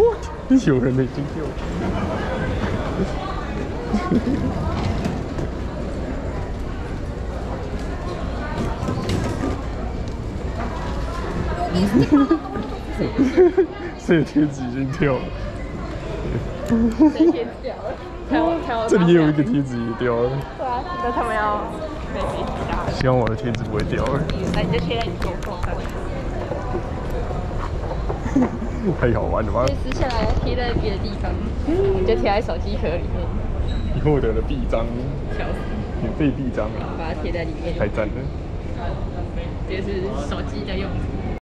有人已经掉。谁的贴纸已经掉了？谁贴掉了？看我看我。这里也有一个贴纸也掉了。对啊，那他们要被谁打？希望我的贴纸不会掉了。那你就贴在你手头上。太好玩了吧可以！撕下来贴在别的地方，你就贴在手机壳里面，你获得了臂章，笑死，免费臂章啊，把它贴在里面，太赞了！这是手机的用途。